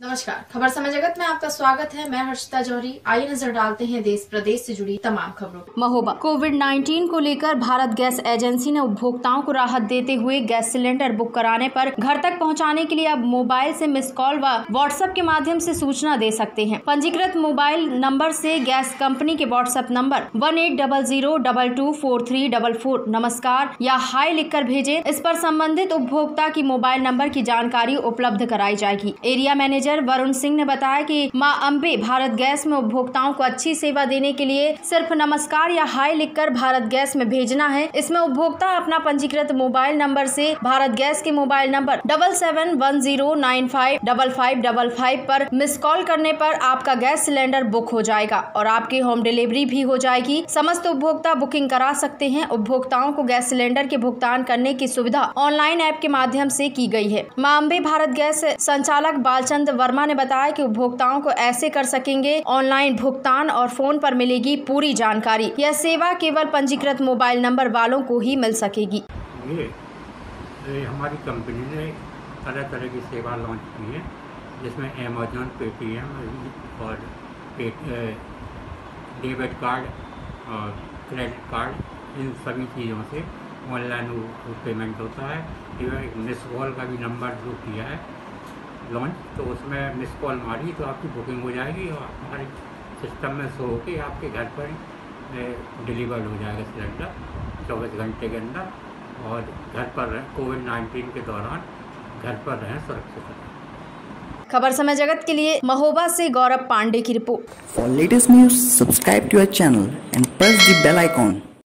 नमस्कार। खबर समय जगत में आपका स्वागत है। मैं हर्षिता जौहरी। आइए नज़र डालते हैं देश प्रदेश से जुड़ी तमाम खबरों महोबा। कोविड 19 को लेकर भारत गैस एजेंसी ने उपभोक्ताओं को राहत देते हुए गैस सिलेंडर बुक कराने पर घर तक पहुँचाने के लिए अब मोबाइल से मिस कॉल व व्हाट्सएप के माध्यम से सूचना दे सकते हैं। पंजीकृत मोबाइल नंबर से गैस कंपनी के WhatsApp number one eight double zero double two four three double four. नमस्कार। या हाई लिखकर भेजें। इस पर संबंधित उपभोक्ता की मोबाइल नंबर की जानकारी उपलब्ध कराई जाएगी। Area manager manager Varun Singh ने बताया कि माँ अम्बे भारत गैस में उपभोक्ताओं को अच्छी सेवा देने के लिए सिर्फ़ नमस्कार या हाई लिखकर भारत गैस में भेजना है। इसमें उपभोक्ता अपना पंजीकृत मोबाइल नंबर से भारत गैस के mobile number double seven one zero nine five double five double five पर मिस कॉल करने पर आपका गैस सिलेंडर बुक हो जाएगा और आपकी होम डिलीवरी भी हो जाएगी। समस्त उपभोक्ता बुकिंग करा सकते हैं। उपभोक्ताओं को गैस सिलेंडर के भुगतान करने की सुविधा ऑनलाइन ऐप के माध्यम से की गई है। माँ अम्बे भारत गैस संचालक बालचंद वर्मा ने बताया कि उपभोक्ताओं को ऐसे कर सकेंगे। ऑनलाइन भुगतान और फ़ोन पर मिलेगी पूरी जानकारी। यह सेवा केवल पंजीकृत मोबाइल नंबर वालों को ही मिल सकेगी। हमारी कंपनी ने तरह तरह की सेवा लॉन्च की है, जिसमें अमेजोन पेटीएम और डेबिट कार्ड और क्रेडिट कार्ड, इन सभी चीज़ों से ऑनलाइन पेमेंट होता है। मिस कॉल का भी नंबर जो किया है लॉन्च तो उसमें मिस कॉल मारी तो आपकी बुकिंग हो जाएगी और हमारे सिस्टम में शो होकर आपके घर पर डिलीवर हो जाएगा सिलेंडर चौबीस घंटे के अंदर। और घर पर रहें कोविड नाइन्टीन के दौरान घर पर रहें सुरक्षित खबर समय जगत के लिए महोबा से गौरव पांडे की report. For latest news subscribe to our channel and press the bell icon